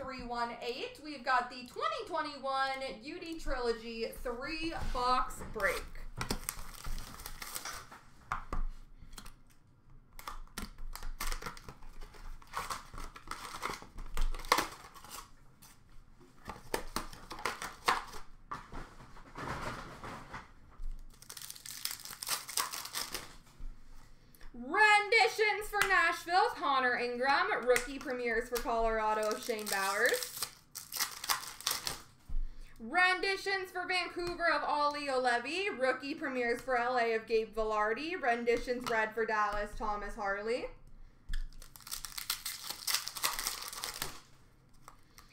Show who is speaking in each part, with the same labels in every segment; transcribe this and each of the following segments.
Speaker 1: 2318. We've got the 2021 UD Trilogy three box break. Renditions for Nashville, Connor Ingram. Rookie premieres for Colorado of Shane Bowers. Renditions for Vancouver of Olli Juolevi. Rookie premieres for LA of Gabe Vilardi. Renditions red for Dallas, Thomas Harley.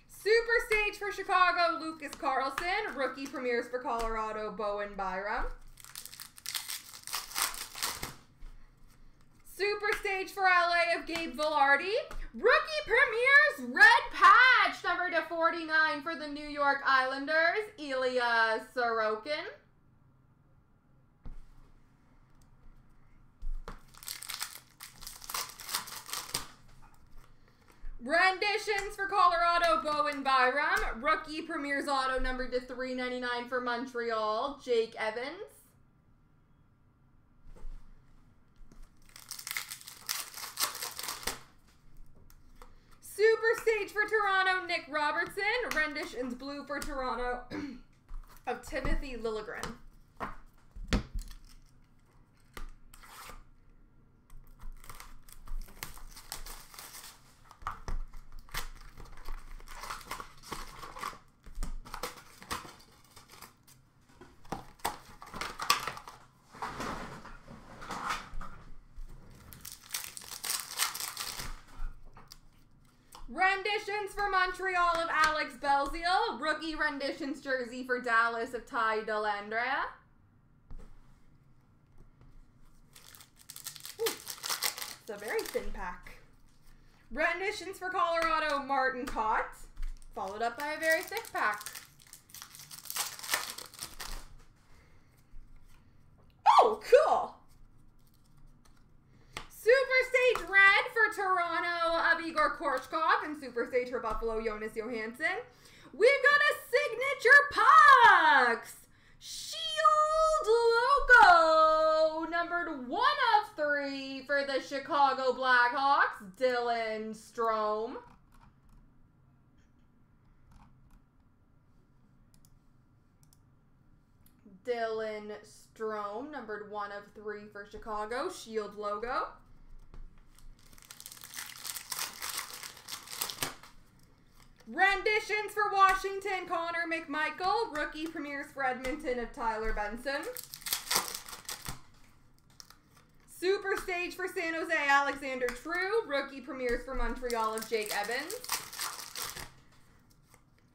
Speaker 1: Super Stage for Chicago, Lucas Carlsson. Rookie premieres for Colorado, Bowen Byram. Super Stage for of Gabe Vilardi. Rookie premieres red patch number to 49 for the New York Islanders, Ilya Sorokin. Renditions for Colorado, Bowen Byram. Rookie premieres auto number to 399 for Montreal, Jake Evans. Super Stage for Toronto, Nick Robertson. Renditions blue for Toronto of Timothy Liljegren. Renditions for Montreal of Alex Belzile. Rookie renditions jersey for Dallas of Ty Dellandrea. It's a very thin pack. Renditions for Colorado, Martin Kaut. Followed up by a very thick pack. Oh, cool! Super Stage Red for Toronto of Igor and Super Stage Buffalo, Jonas Johansson. We've got a signature pucks shield logo numbered one of three for the Chicago Blackhawks, Dylan Strome. Dylan Strome, numbered one of three for Chicago, shield logo. Renditions for Washington, Connor McMichael. Rookie premieres for Edmonton of Tyler Benson. Super Stage for San Jose, Alexander True. Rookie premieres for Montreal of Jake Evans.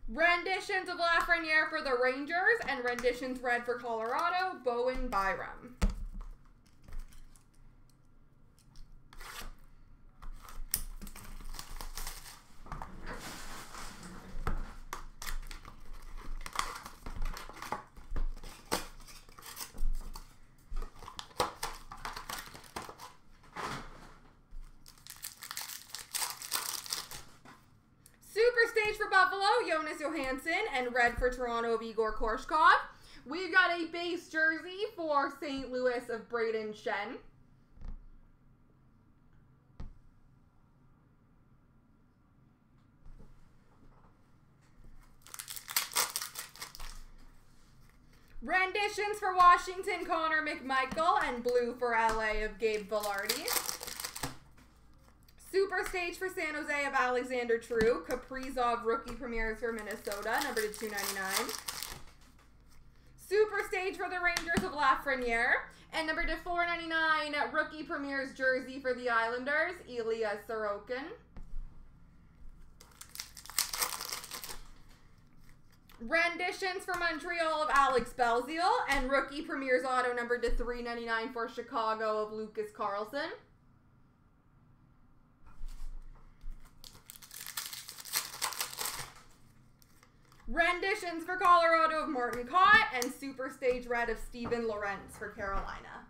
Speaker 1: Renditions of Lafreniere for the Rangers and renditions red for Colorado, Bowen Byram. Super stage for Buffalo, Jonas Johansson, and red for Toronto of Igor Korshkov. We've got a base jersey for St. Louis of Brayden Schenn. Renditions for Washington, Connor McMichael, and blue for LA of Gabe Vilardi. Super stage for San Jose of Alexander True. Kaprizov rookie premieres for Minnesota, number to 299. Super stage for the Rangers of Lafreniere. And number to 499, rookie premieres jersey for the Islanders, Ilya Sorokin. Renditions for Montreal of Alex Belzile. And rookie premieres auto number to 399 for Chicago of Lucas Carlsson. Renditions for Colorado of Martin Kaut and Super Stage Red of Steven Lorentz for Carolina.